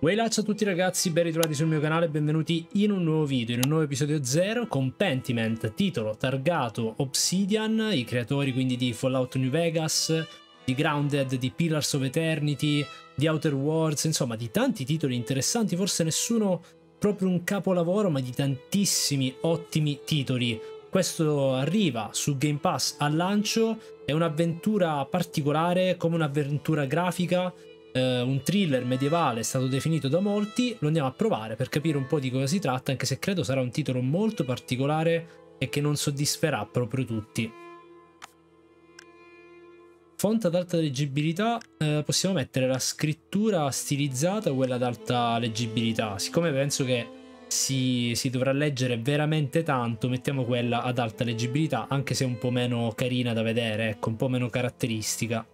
Wailaccia a tutti ragazzi, ben ritrovati sul mio canale, benvenuti in un nuovo video, in un nuovo episodio 0 con Pentiment, titolo targato Obsidian, i creatori quindi di Fallout New Vegas, di Grounded, di Pillars of Eternity, di Outer Worlds, insomma di tanti titoli interessanti, forse nessuno proprio un capolavoro, ma di tantissimi ottimi titoli. Questo arriva su Game Pass al lancio, è un'avventura particolare, come un'avventura grafica, eh, un thriller medievale è stato definito da molti, lo andiamo a provare per capire un po' di cosa si tratta, anche se credo sarà un titolo molto particolare e che non soddisferà proprio tutti. Font ad alta leggibilità, eh, possiamo mettere la scrittura stilizzata o quella ad alta leggibilità. Siccome penso che si, si, dovrà leggere veramente tanto, mettiamo quella ad alta leggibilità, anche se un po' meno carina da vedere, ecco, un po' meno caratteristica.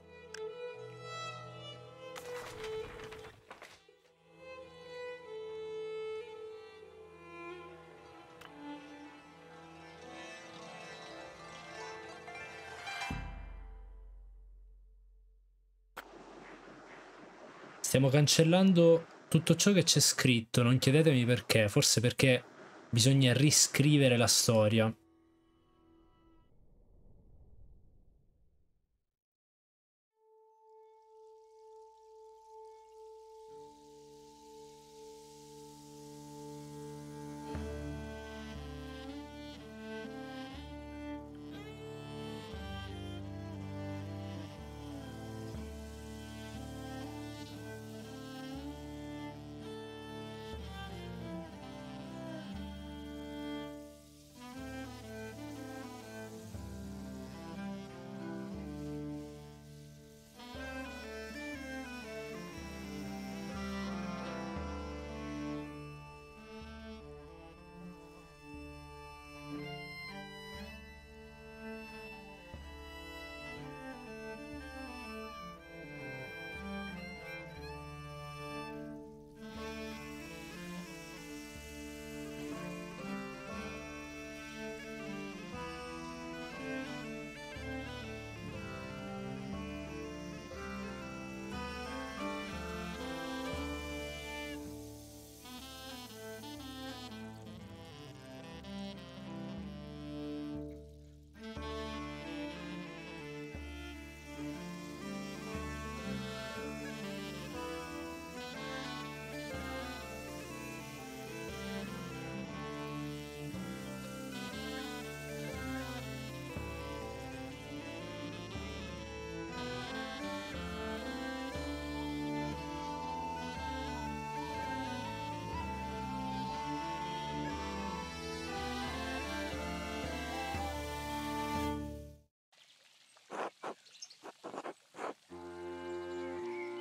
Stiamo cancellando tutto ciò che c'è scritto, non chiedetemi perché, forse perché bisogna riscrivere la storia.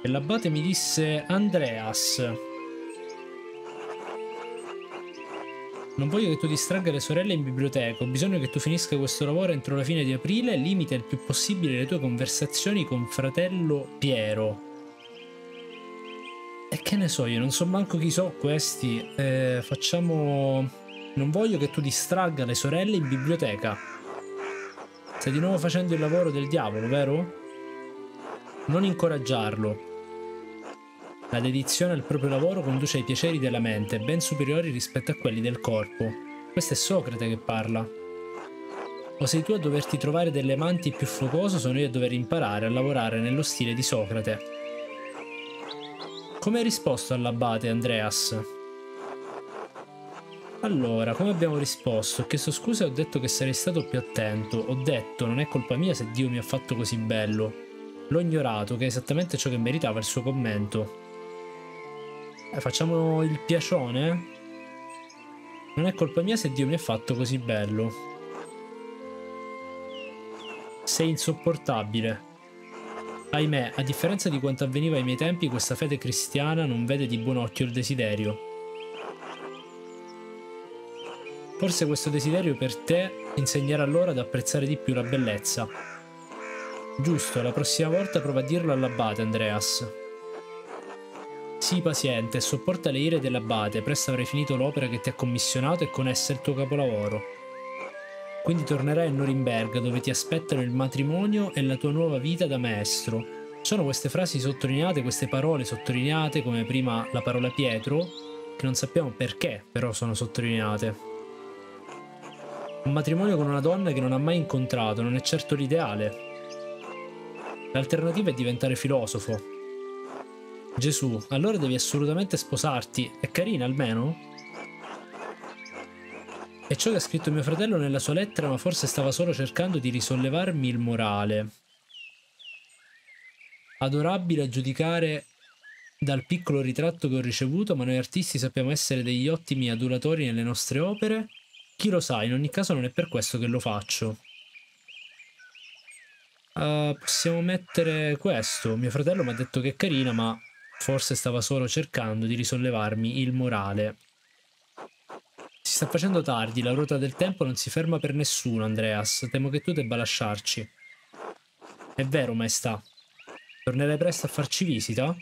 E l'abate mi disse Andreas. Non voglio che tu distragga le sorelle in biblioteca, ho bisogno che tu finisca questo lavoro entro la fine di aprile limita il più possibile le tue conversazioni con fratello Piero. E che ne so io, non so manco chi so questi. Eh, facciamo... Non voglio che tu distragga le sorelle in biblioteca. Stai di nuovo facendo il lavoro del diavolo, vero? Non incoraggiarlo. La dedizione al proprio lavoro conduce ai piaceri della mente, ben superiori rispetto a quelli del corpo. Questo è Socrate che parla. O sei tu a doverti trovare delle amanti più focoso, sono io a dover imparare a lavorare nello stile di Socrate. Come hai risposto all'abate, Andreas? Allora, come abbiamo risposto? Ho chiesto scusa e ho detto che sarei stato più attento. Ho detto, non è colpa mia se Dio mi ha fatto così bello. L'ho ignorato, che è esattamente ciò che meritava il suo commento. Eh, facciamo il piacione? Non è colpa mia se Dio mi ha fatto così bello. Sei insopportabile. Ahimè, a differenza di quanto avveniva ai miei tempi, questa fede cristiana non vede di buon occhio il desiderio. Forse questo desiderio per te insegnerà loro ad apprezzare di più la bellezza. Giusto, la prossima volta prova a dirlo all'abate, Andreas. Sii paziente e sopporta le ire dell'abate, presto avrai finito l'opera che ti ha commissionato e con essa il tuo capolavoro. Quindi tornerai a Norimberga dove ti aspettano il matrimonio e la tua nuova vita da maestro. sono queste frasi sottolineate, queste parole sottolineate, come prima la parola Pietro, che non sappiamo perché, però sono sottolineate. Un matrimonio con una donna che non ha mai incontrato non è certo l'ideale. L'alternativa è diventare filosofo. Gesù, allora devi assolutamente sposarti. È carina almeno? È ciò che ha scritto mio fratello nella sua lettera, ma forse stava solo cercando di risollevarmi il morale adorabile a giudicare dal piccolo ritratto che ho ricevuto, ma noi artisti sappiamo essere degli ottimi adulatori nelle nostre opere. Chi lo sa, in ogni caso non è per questo che lo faccio. Uh, possiamo mettere questo. Mio fratello mi ha detto che è carina, ma forse stava solo cercando di risollevarmi il morale. Si sta facendo tardi, la ruota del tempo non si ferma per nessuno, Andreas. Temo che tu debba lasciarci. È vero, maestà. Tornerai presto a farci visita?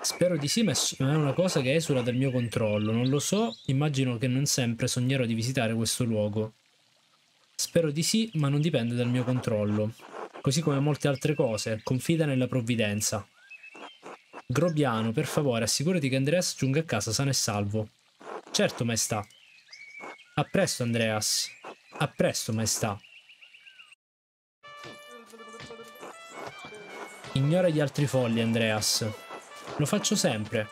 Spero di sì, ma è una cosa che esula dal mio controllo. Non lo so, immagino che non sempre sognerò di visitare questo luogo. Spero di sì, ma non dipende dal mio controllo. Così come molte altre cose, confida nella provvidenza. Grobiano, per favore, assicurati che Andreas giunga a casa sano e salvo. Certo, maestà. A presto, Andreas. A presto, maestà. Ignora gli altri folli, Andreas. Lo faccio sempre.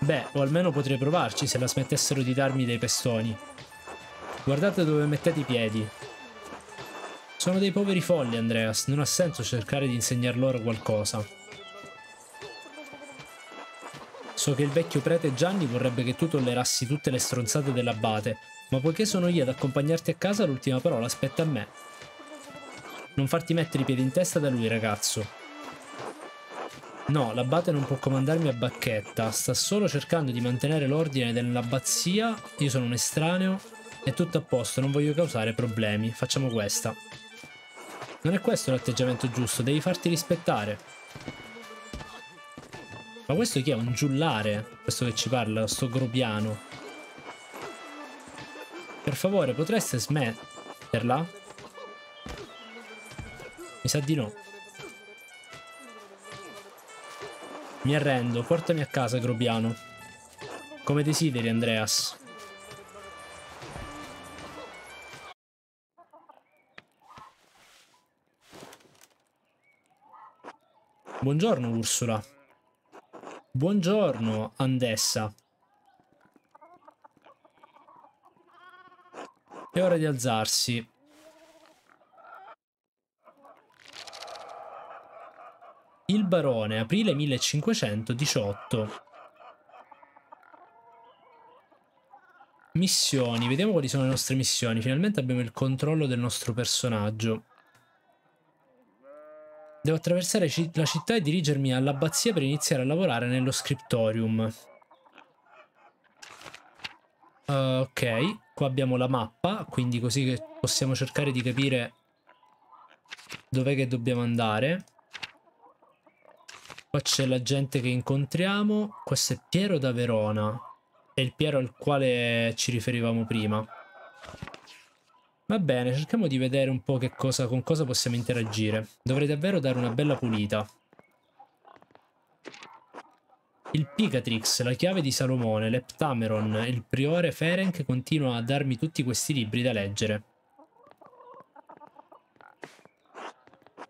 Beh, o almeno potrei provarci se la smettessero di darmi dei pestoni. Guardate dove mettete i piedi. Sono dei poveri folli, Andreas. Non ha senso cercare di insegnar loro qualcosa. So che il vecchio prete Gianni vorrebbe che tu tollerassi tutte le stronzate dell'abate, ma poiché sono io ad accompagnarti a casa, l'ultima parola aspetta a me. Non farti mettere i piedi in testa da lui, ragazzo. No, l'abate non può comandarmi a bacchetta, sta solo cercando di mantenere l'ordine dell'abbazia, io sono un estraneo, è tutto a posto, non voglio causare problemi, facciamo questa. Non è questo l'atteggiamento giusto, devi farti rispettare. Ma questo chi è? Un giullare? Questo che ci parla, sto grobiano. Per favore, potreste smetterla? Mi sa di no. Mi arrendo, portami a casa, grobiano. Come desideri, Andreas. Buongiorno, Ursula. Buongiorno, Andessa. È ora di alzarsi. Il barone, aprile 1518. Missioni, vediamo quali sono le nostre missioni. Finalmente abbiamo il controllo del nostro personaggio. Devo attraversare la città e dirigermi all'abbazia per iniziare a lavorare nello scriptorium. Uh, ok, qua abbiamo la mappa, quindi così che possiamo cercare di capire dov'è che dobbiamo andare. Qua c'è la gente che incontriamo. Questo è Piero da Verona. È il Piero al quale ci riferivamo prima. Va bene, cerchiamo di vedere un po' che cosa, con cosa possiamo interagire. Dovrei davvero dare una bella pulita. Il Picatrix, la chiave di Salomone, l'Eptameron, il priore Ferenc continua a darmi tutti questi libri da leggere.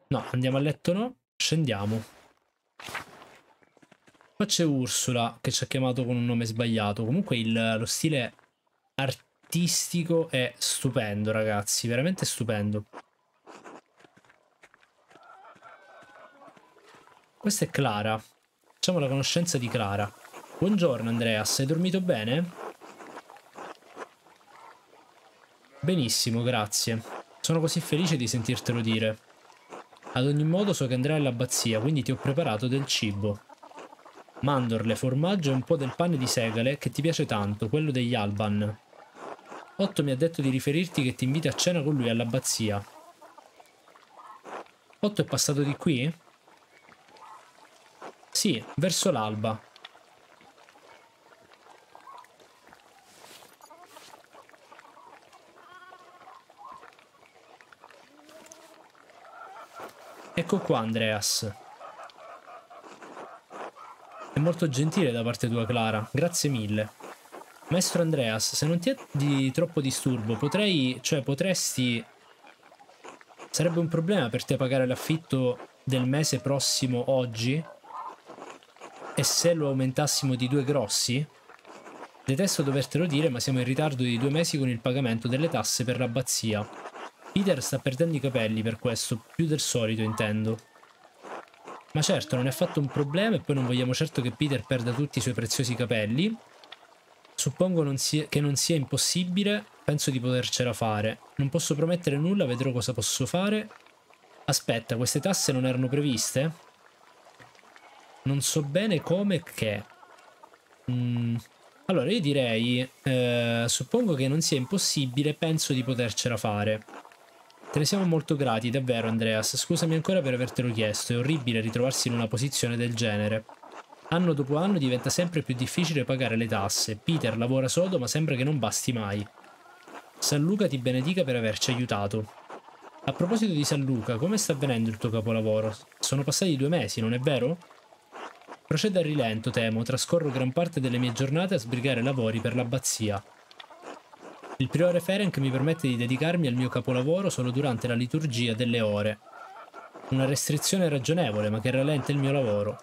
No, andiamo a letto no, scendiamo. Qua c'è Ursula che ci ha chiamato con un nome sbagliato. Comunque il, lo stile artistico artistico è stupendo, ragazzi, veramente stupendo. Questa è Clara. Facciamo la conoscenza di Clara. Buongiorno Andreas, hai dormito bene? Benissimo, grazie. Sono così felice di sentirtelo dire. Ad ogni modo so che andrai all'abbazia, quindi ti ho preparato del cibo. Mandorle, formaggio e un po' del pane di segale che ti piace tanto, quello degli Alban. Otto mi ha detto di riferirti che ti invita a cena con lui all'abbazia. Otto è passato di qui? Sì, verso l'alba. Ecco qua Andreas. È molto gentile da parte tua Clara, grazie mille. Maestro Andreas, se non ti è di troppo disturbo, potrei... cioè potresti... Sarebbe un problema per te pagare l'affitto del mese prossimo oggi? E se lo aumentassimo di due grossi? Detesto dovertelo dire, ma siamo in ritardo di due mesi con il pagamento delle tasse per l'abbazia. Peter sta perdendo i capelli per questo, più del solito intendo. Ma certo, non è affatto un problema e poi non vogliamo certo che Peter perda tutti i suoi preziosi capelli. Suppongo non sia, che non sia impossibile, penso di potercela fare. Non posso promettere nulla, vedrò cosa posso fare. Aspetta, queste tasse non erano previste? Non so bene come che. Mm. Allora, io direi, eh, suppongo che non sia impossibile, penso di potercela fare. Te ne siamo molto grati, davvero Andreas. Scusami ancora per avertelo chiesto, è orribile ritrovarsi in una posizione del genere. Anno dopo anno diventa sempre più difficile pagare le tasse. Peter lavora sodo ma sembra che non basti mai. San Luca ti benedica per averci aiutato. A proposito di San Luca, come sta avvenendo il tuo capolavoro? Sono passati due mesi, non è vero? Procede a rilento, temo, trascorro gran parte delle mie giornate a sbrigare lavori per l'abbazia. Il priore Ferenc mi permette di dedicarmi al mio capolavoro solo durante la liturgia delle ore. Una restrizione ragionevole, ma che rallenta il mio lavoro.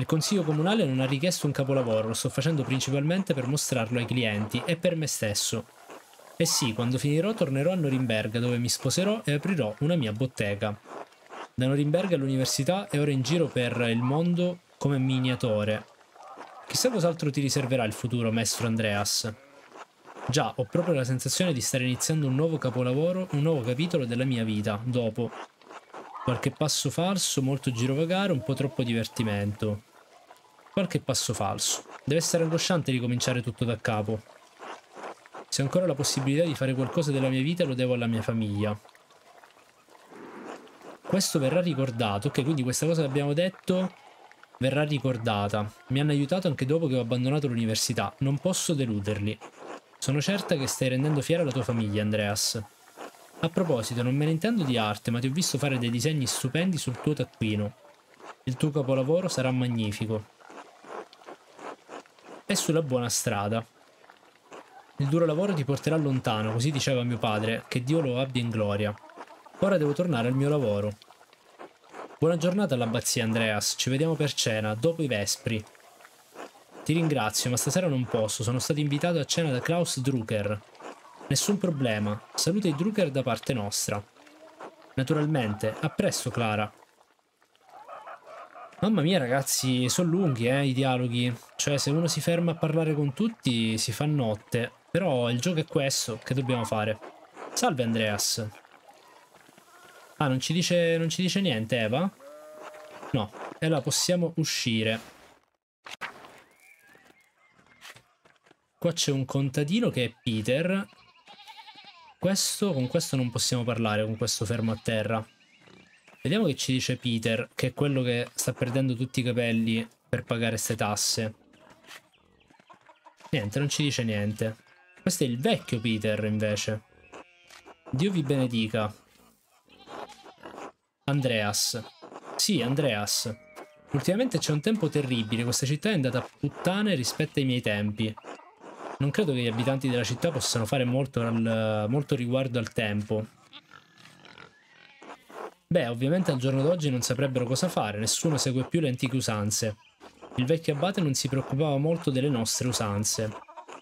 Il consiglio comunale non ha richiesto un capolavoro, lo sto facendo principalmente per mostrarlo ai clienti e per me stesso. E sì, quando finirò tornerò a Norimberga dove mi sposerò e aprirò una mia bottega. Da Norimberga all'università e ora in giro per il mondo come miniatore. Chissà cos'altro ti riserverà il futuro, maestro Andreas. Già, ho proprio la sensazione di stare iniziando un nuovo capolavoro, un nuovo capitolo della mia vita, dopo. Qualche passo falso, molto girovagare, un po' troppo divertimento. Qualche passo falso. Deve essere angosciante ricominciare tutto da capo. Se ho ancora la possibilità di fare qualcosa della mia vita lo devo alla mia famiglia. Questo verrà ricordato, ok, quindi questa cosa che abbiamo detto verrà ricordata. Mi hanno aiutato anche dopo che ho abbandonato l'università. Non posso deluderli. Sono certa che stai rendendo fiera la tua famiglia, Andreas. A proposito, non me ne intendo di arte, ma ti ho visto fare dei disegni stupendi sul tuo taccuino. Il tuo capolavoro sarà magnifico. È sulla buona strada. Il duro lavoro ti porterà lontano, così diceva mio padre, che Dio lo abbia in gloria. Ora devo tornare al mio lavoro. Buona giornata all'abbazia, Andreas. Ci vediamo per cena, dopo i vespri. Ti ringrazio, ma stasera non posso. Sono stato invitato a cena da Klaus Drucker. Nessun problema. Saluta i Drucker da parte nostra. Naturalmente. A presto, Clara. Mamma mia, ragazzi, sono lunghi, eh, i dialoghi. Cioè, se uno si ferma a parlare con tutti, si fa notte. Però il gioco è questo, che dobbiamo fare? Salve, Andreas. Ah, non ci dice, non ci dice niente, Eva? No. E allora possiamo uscire. Qua c'è un contadino che è Peter. Questo, con questo non possiamo parlare, con questo fermo a terra. Vediamo che ci dice Peter, che è quello che sta perdendo tutti i capelli per pagare queste tasse. Niente, non ci dice niente. Questo è il vecchio Peter, invece. Dio vi benedica. Andreas. Sì, Andreas. Ultimamente c'è un tempo terribile, questa città è andata a puttane rispetto ai miei tempi. Non credo che gli abitanti della città possano fare molto, al, molto riguardo al tempo. Beh, ovviamente al giorno d'oggi non saprebbero cosa fare, nessuno segue più le antiche usanze. Il vecchio abate non si preoccupava molto delle nostre usanze.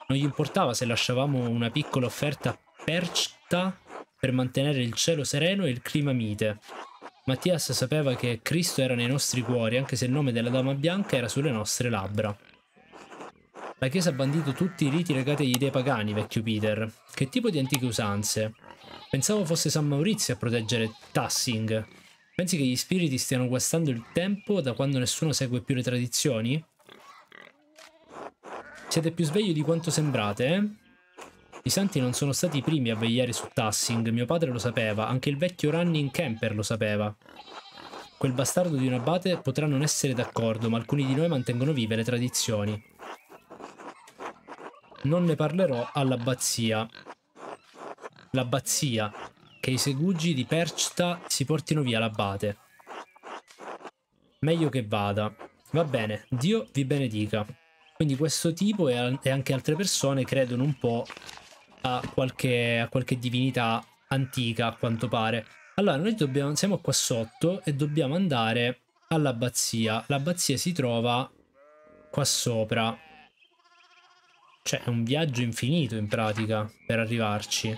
Non gli importava se lasciavamo una piccola offerta percta per mantenere il cielo sereno e il clima mite. Mattias sapeva che Cristo era nei nostri cuori, anche se il nome della Dama Bianca era sulle nostre labbra. La Chiesa ha bandito tutti i riti legati agli dei pagani, vecchio Peter. Che tipo di antiche usanze? Pensavo fosse San Maurizio a proteggere Tassing. Pensi che gli spiriti stiano guastando il tempo da quando nessuno segue più le tradizioni? Siete più svegli di quanto sembrate, eh? I santi non sono stati i primi a vegliare su Tassing, mio padre lo sapeva, anche il vecchio Running Camper lo sapeva. Quel bastardo di un abate potrà non essere d'accordo, ma alcuni di noi mantengono vive le tradizioni non ne parlerò all'abbazia. L'abbazia, che i segugi di Perchta si portino via l'abate. Meglio che vada. Va bene, Dio vi benedica. Quindi questo tipo e anche altre persone credono un po' a qualche, a qualche divinità antica, a quanto pare. Allora, noi dobbiamo, siamo qua sotto e dobbiamo andare all'abbazia. L'abbazia si trova qua sopra. Cioè, è un viaggio infinito in pratica per arrivarci.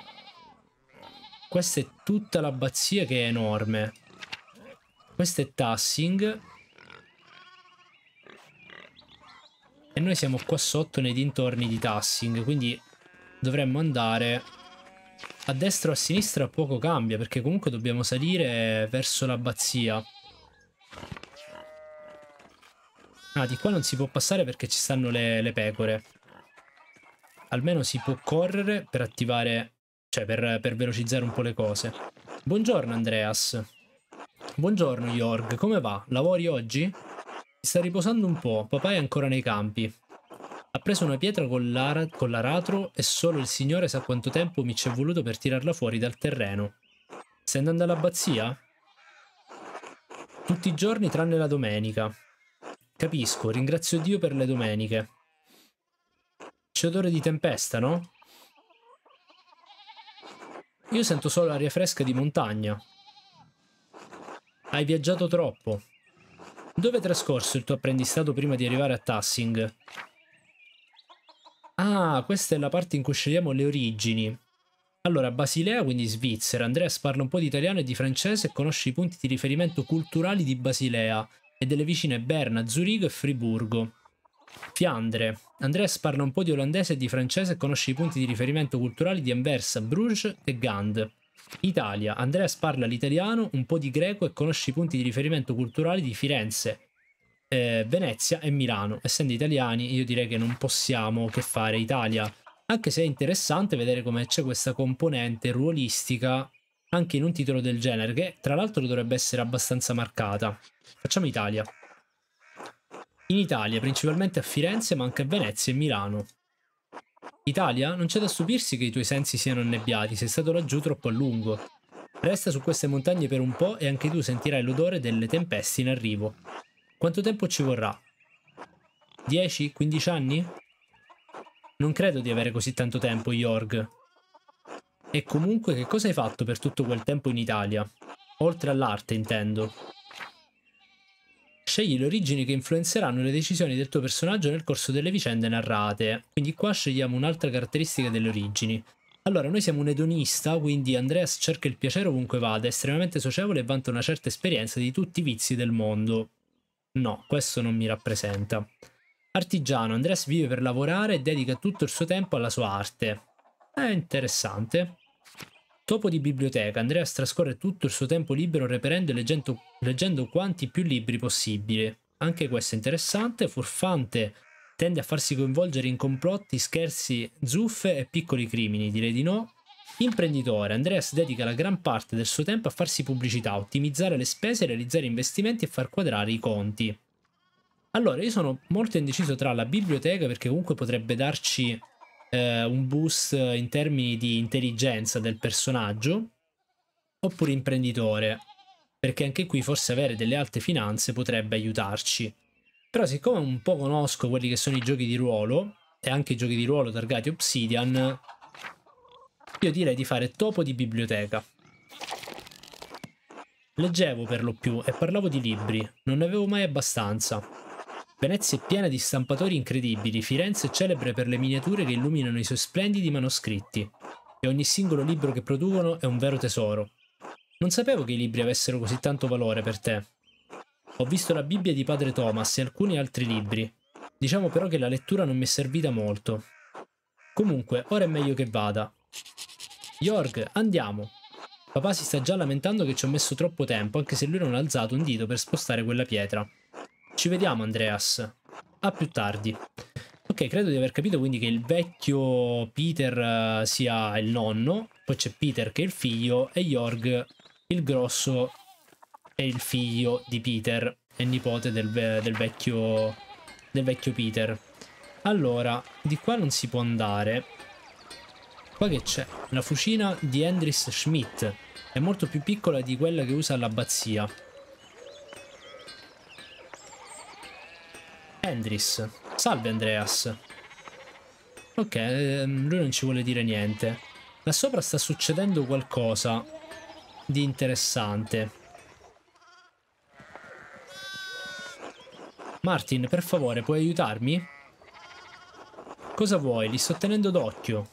Questa è tutta l'abbazia che è enorme. Questo è Tassing. E noi siamo qua sotto nei dintorni di Tassing, quindi dovremmo andare a destra o a sinistra poco cambia, perché comunque dobbiamo salire verso l'abbazia. Ah, di qua non si può passare perché ci stanno le, le pecore. Almeno si può correre per attivare... Cioè, per, per velocizzare un po' le cose. Buongiorno, Andreas. Buongiorno, Jorg. Come va? Lavori oggi? Sta riposando un po'. Papà è ancora nei campi. Ha preso una pietra con l'aratro e solo il signore sa quanto tempo mi ci è voluto per tirarla fuori dal terreno. Stai andando all'abbazia? Tutti i giorni tranne la domenica. Capisco, ringrazio Dio per le domeniche. C'è odore di tempesta, no? Io sento solo aria fresca di montagna. Hai viaggiato troppo. Dove è trascorso il tuo apprendistato prima di arrivare a Tassing? Ah, questa è la parte in cui scegliamo le origini. Allora, Basilea, quindi Svizzera. Andreas parla un po' di italiano e di francese e conosce i punti di riferimento culturali di Basilea e delle vicine Berna, Zurigo e Friburgo. Fiandre. Andreas parla un po' di olandese e di francese e conosce i punti di riferimento culturali di Anversa, Bruges e Gand. Italia. Andreas parla l'italiano, un po' di greco e conosce i punti di riferimento culturali di Firenze, eh, Venezia e Milano. Essendo italiani, io direi che non possiamo che fare Italia. Anche se è interessante vedere come c'è questa componente ruolistica anche in un titolo del genere, che tra l'altro dovrebbe essere abbastanza marcata. Facciamo Italia. In Italia, principalmente a Firenze, ma anche a Venezia e Milano. Italia, non c'è da stupirsi che i tuoi sensi siano annebbiati, sei stato laggiù troppo a lungo. Resta su queste montagne per un po' e anche tu sentirai l'odore delle tempeste in arrivo. Quanto tempo ci vorrà? 10-15 anni? Non credo di avere così tanto tempo, Jorg. E comunque che cosa hai fatto per tutto quel tempo in Italia? Oltre all'arte, intendo. Scegli le origini che influenzeranno le decisioni del tuo personaggio nel corso delle vicende narrate. Quindi qua scegliamo un'altra caratteristica delle origini. Allora, noi siamo un edonista, quindi Andreas cerca il piacere ovunque vada, è estremamente socievole e vanta una certa esperienza di tutti i vizi del mondo. No, questo non mi rappresenta. Artigiano, Andreas vive per lavorare e dedica tutto il suo tempo alla sua arte. È interessante. Topo di biblioteca, Andreas trascorre tutto il suo tempo libero reperendo e leggendo, leggendo quanti più libri possibile. Anche questo è interessante. Furfante tende a farsi coinvolgere in complotti, scherzi, zuffe e piccoli crimini, direi di no. Imprenditore, Andreas dedica la gran parte del suo tempo a farsi pubblicità, ottimizzare le spese, realizzare investimenti e far quadrare i conti. Allora, io sono molto indeciso tra la biblioteca perché comunque potrebbe darci eh, un boost in termini di intelligenza del personaggio oppure imprenditore perché anche qui forse avere delle alte finanze potrebbe aiutarci. Però siccome un po' conosco quelli che sono i giochi di ruolo e anche i giochi di ruolo targati Obsidian io direi di fare topo di biblioteca. Leggevo per lo più e parlavo di libri non ne avevo mai abbastanza Venezia è piena di stampatori incredibili, Firenze è celebre per le miniature che illuminano i suoi splendidi manoscritti, e ogni singolo libro che producono è un vero tesoro. Non sapevo che i libri avessero così tanto valore per te. Ho visto la Bibbia di padre Thomas e alcuni altri libri. Diciamo però che la lettura non mi è servita molto. Comunque, ora è meglio che vada. Jorg, andiamo. Papà si sta già lamentando che ci ho messo troppo tempo, anche se lui non ha alzato un dito per spostare quella pietra. Ci vediamo, Andreas. A più tardi. Ok, credo di aver capito quindi che il vecchio Peter uh, sia il nonno, poi c'è Peter che è il figlio e Jorg, il grosso, è il figlio di Peter, è nipote del, del, vecchio, del vecchio Peter. Allora, di qua non si può andare. Qua che c'è? La fucina di Andris Schmidt. È molto più piccola di quella che usa l'abbazia. Andris. Salve Andreas. Ok, ehm, lui non ci vuole dire niente. Là sopra sta succedendo qualcosa di interessante. Martin, per favore, puoi aiutarmi? Cosa vuoi? Li sto tenendo d'occhio.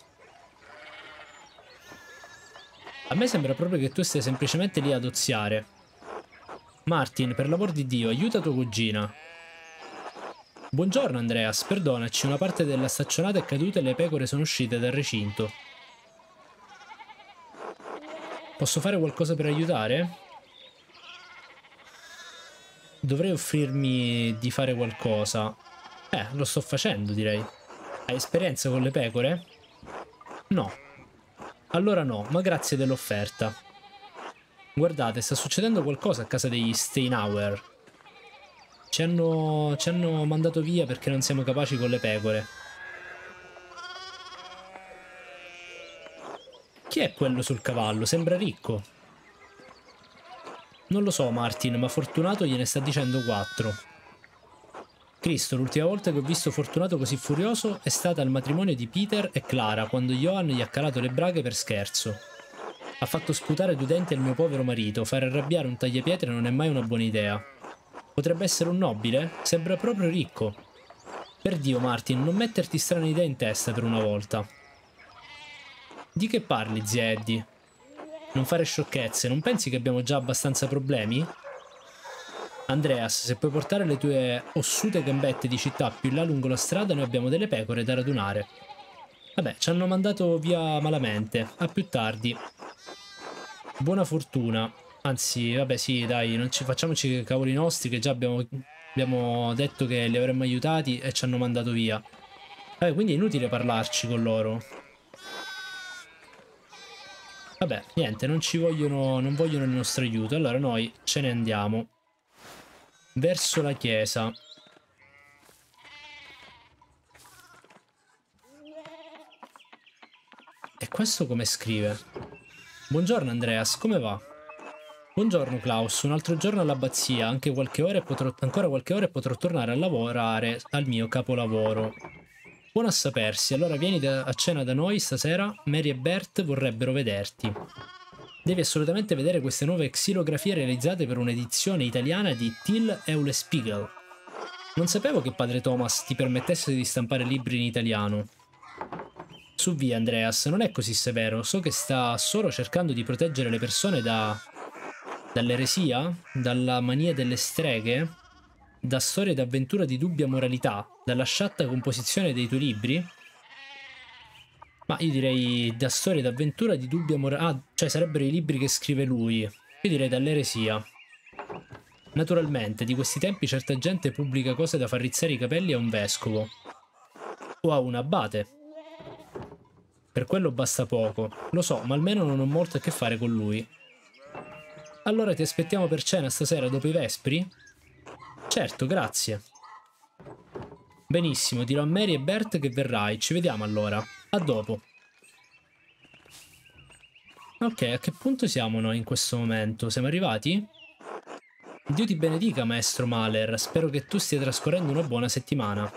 A me sembra proprio che tu stia semplicemente lì ad oziare. Martin, per l'amor di Dio, aiuta tua cugina. Buongiorno Andreas, perdonaci, una parte della staccionata è caduta e le pecore sono uscite dal recinto. Posso fare qualcosa per aiutare? Dovrei offrirmi di fare qualcosa. Eh, lo sto facendo, direi. Hai esperienza con le pecore? No. Allora no, ma grazie dell'offerta. Guardate, sta succedendo qualcosa a casa degli Steinauer. Ci hanno, ci hanno mandato via perché non siamo capaci con le pecore. Chi è quello sul cavallo? Sembra ricco. Non lo so, Martin, ma Fortunato gliene sta dicendo 4. Cristo, l'ultima volta che ho visto Fortunato così furioso è stata al matrimonio di Peter e Clara, quando Johan gli ha calato le braghe per scherzo. Ha fatto sputare due denti al mio povero marito, fare arrabbiare un tagliapietre non è mai una buona idea. Potrebbe essere un nobile? Sembra proprio ricco. Per Dio, Martin, non metterti strane idee in testa per una volta. Di che parli, zia Eddie? Non fare sciocchezze, non pensi che abbiamo già abbastanza problemi? Andreas, se puoi portare le tue ossute gambette di città più là lungo la strada, noi abbiamo delle pecore da radunare. Vabbè, ci hanno mandato via malamente. A più tardi. Buona fortuna. Anzi, vabbè, sì, dai, non ci facciamoci cavoli nostri che già abbiamo, abbiamo detto che li avremmo aiutati e ci hanno mandato via. Vabbè, quindi è inutile parlarci con loro. Vabbè, niente, non ci vogliono, non vogliono il nostro aiuto. Allora noi ce ne andiamo. Verso la chiesa. E questo come scrive? Buongiorno Andreas, come va? Buongiorno Klaus, un altro giorno all'abbazia, anche qualche ora potrò, ancora qualche ora e potrò tornare a lavorare al mio capolavoro. Buono a sapersi, allora vieni a cena da noi stasera, Mary e Bert vorrebbero vederti. Devi assolutamente vedere queste nuove xilografie realizzate per un'edizione italiana di Till Eulespiegel. Non sapevo che padre Thomas ti permettesse di stampare libri in italiano. Su via, Andreas, non è così severo, so che sta solo cercando di proteggere le persone da... dall'eresia, dalla mania delle streghe, da storie d'avventura di dubbia moralità, dalla sciatta composizione dei tuoi libri? Ma io direi da storie d'avventura di dubbia moralità. Ah, cioè sarebbero i libri che scrive lui. Io direi dall'eresia. Naturalmente, di questi tempi certa gente pubblica cose da far rizzare i capelli a un vescovo. O a un abate. Per quello basta poco. Lo so, ma almeno non ho molto a che fare con lui. Allora ti aspettiamo per cena stasera dopo i vespri? Certo, grazie. Benissimo, dirò a Mary e Bert che verrai. Ci vediamo allora. A dopo. Ok, a che punto siamo noi in questo momento? Siamo arrivati? Dio ti benedica, maestro Mahler. Spero che tu stia trascorrendo una buona settimana.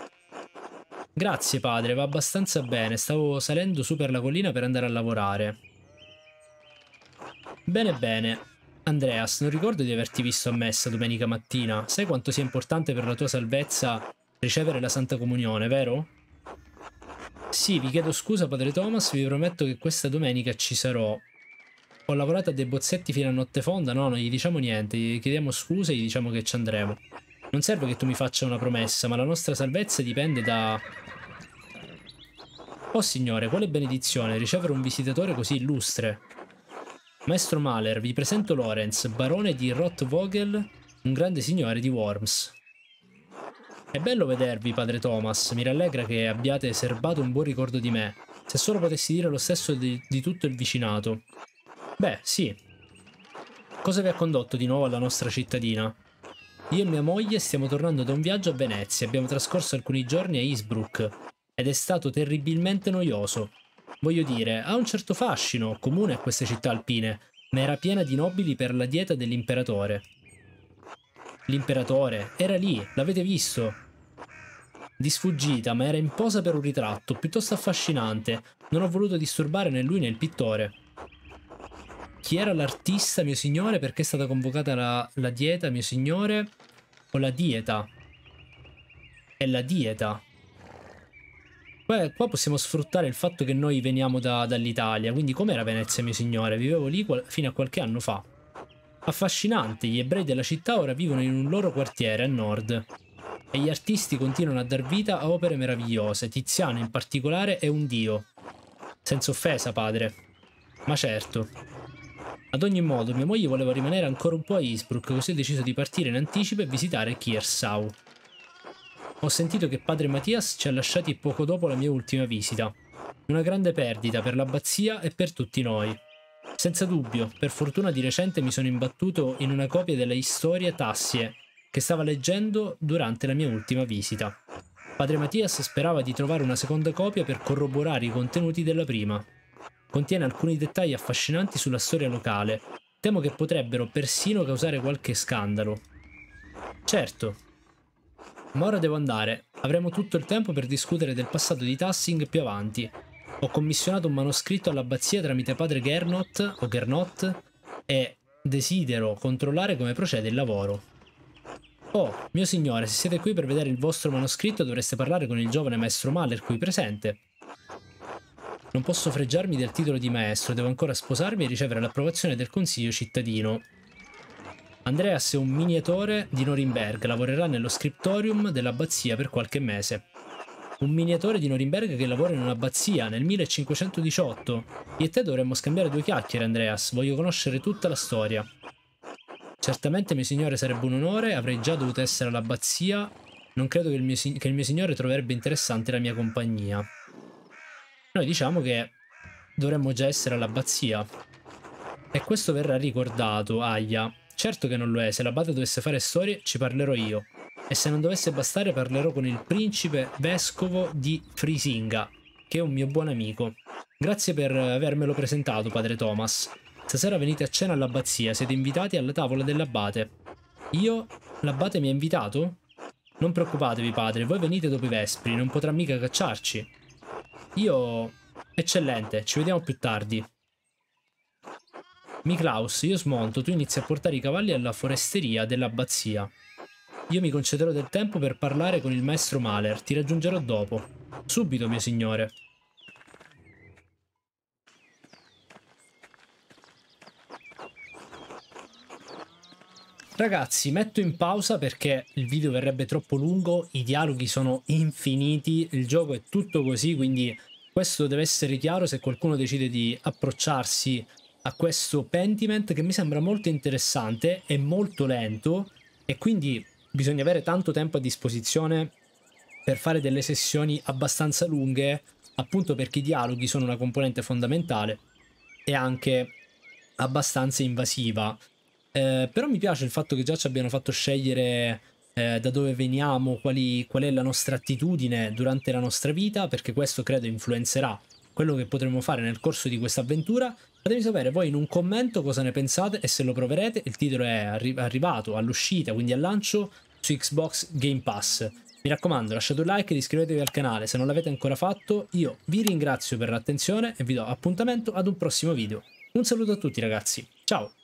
Grazie, padre, va abbastanza bene. Stavo salendo su per la collina per andare a lavorare. Bene, bene. Andreas, non ricordo di averti visto a messa domenica mattina. Sai quanto sia importante per la tua salvezza ricevere la Santa Comunione, vero? Sì, vi chiedo scusa, padre Thomas, vi prometto che questa domenica ci sarò. Ho lavorato a dei bozzetti fino a notte fonda, no, non gli diciamo niente, gli chiediamo scuse e gli diciamo che ci andremo. Non serve che tu mi faccia una promessa, ma la nostra salvezza dipende da... Oh signore, quale benedizione ricevere un visitatore così illustre. Maestro Mahler, vi presento Lorenz, barone di Rothvogel, un grande signore di Worms. È bello vedervi, padre Thomas, mi rallegra che abbiate serbato un buon ricordo di me. Se solo potessi dire lo stesso di, di tutto il vicinato. Beh, sì. Cosa vi ha condotto di nuovo alla nostra cittadina? Io e mia moglie stiamo tornando da un viaggio a Venezia, abbiamo trascorso alcuni giorni a Innsbruck ed è stato terribilmente noioso. Voglio dire, ha un certo fascino, comune a queste città alpine, ma era piena di nobili per la dieta dell'imperatore. L'imperatore era lì, l'avete visto. Di sfuggita, ma era in posa per un ritratto, piuttosto affascinante. Non ho voluto disturbare né lui né il pittore. Chi era l'artista, mio signore? Perché è stata convocata la, la dieta, mio signore? O la dieta? È la dieta. Beh, qua possiamo sfruttare il fatto che noi veniamo da, dall'Italia, quindi com'era Venezia, mio signore? Vivevo lì fino a qualche anno fa. Affascinante, gli ebrei della città ora vivono in un loro quartiere a nord. E gli artisti continuano a dar vita a opere meravigliose, Tiziano in particolare è un dio. Senza offesa, padre. Ma certo. Ad ogni modo, mia moglie voleva rimanere ancora un po' a Innsbruck, così ho deciso di partire in anticipo e visitare Kiersau. Ho sentito che padre Mattias ci ha lasciati poco dopo la mia ultima visita. Una grande perdita per l'abbazia e per tutti noi. Senza dubbio, per fortuna di recente mi sono imbattuto in una copia della Storia Tassie, che stava leggendo durante la mia ultima visita. Padre Mattias sperava di trovare una seconda copia per corroborare i contenuti della prima. Contiene alcuni dettagli affascinanti sulla storia locale. Temo che potrebbero persino causare qualche scandalo. Certo. Ma ora devo andare. Avremo tutto il tempo per discutere del passato di Tassing più avanti. Ho commissionato un manoscritto all'abbazia tramite padre Gernot o Gernot e desidero controllare come procede il lavoro. Oh, mio signore, se siete qui per vedere il vostro manoscritto dovreste parlare con il giovane maestro Mahler qui presente. Non posso fregiarmi del titolo di maestro, devo ancora sposarmi e ricevere l'approvazione del consiglio cittadino. Andreas è un miniatore di Norimberg, lavorerà nello scriptorium dell'abbazia per qualche mese. Un miniatore di Norimberg che lavora in un'abbazia nel 1518. Io e te dovremmo scambiare due chiacchiere, Andreas, voglio conoscere tutta la storia. Certamente, mio signore, sarebbe un onore, avrei già dovuto essere all'abbazia. Non credo che il, mio, che il mio signore troverebbe interessante la mia compagnia. Noi diciamo che dovremmo già essere all'abbazia. E questo verrà ricordato, Aya. Certo che non lo è, se l'abate dovesse fare storie ci parlerò io. E se non dovesse bastare parlerò con il principe vescovo di Frisinga, che è un mio buon amico. Grazie per avermelo presentato, padre Thomas. Stasera venite a cena all'abbazia, siete invitati alla tavola dell'abate. Io? L'abate mi ha invitato? Non preoccupatevi, padre, voi venite dopo i vespri, non potrà mica cacciarci. Io... Eccellente, ci vediamo più tardi. Miklaus, io smonto, tu inizi a portare i cavalli alla foresteria dell'abbazia. Io mi concederò del tempo per parlare con il maestro Mahler, ti raggiungerò dopo. Subito, mio signore. Ragazzi, metto in pausa perché il video verrebbe troppo lungo, i dialoghi sono infiniti, il gioco è tutto così, quindi questo deve essere chiaro se qualcuno decide di approcciarsi a questo Pentiment che mi sembra molto interessante, è molto lento e quindi bisogna avere tanto tempo a disposizione per fare delle sessioni abbastanza lunghe, appunto perché i dialoghi sono una componente fondamentale e anche abbastanza invasiva. Eh, però mi piace il fatto che già ci abbiano fatto scegliere eh, da dove veniamo, quali, qual è la nostra attitudine durante la nostra vita, perché questo credo influenzerà quello che potremo fare nel corso di questa avventura. Fatemi sapere voi in un commento cosa ne pensate e se lo proverete. Il titolo è arri arrivato all'uscita, quindi al lancio su Xbox Game Pass. Mi raccomando, lasciate un like ed iscrivetevi al canale se non l'avete ancora fatto. Io vi ringrazio per l'attenzione e vi do appuntamento ad un prossimo video. Un saluto a tutti ragazzi, ciao!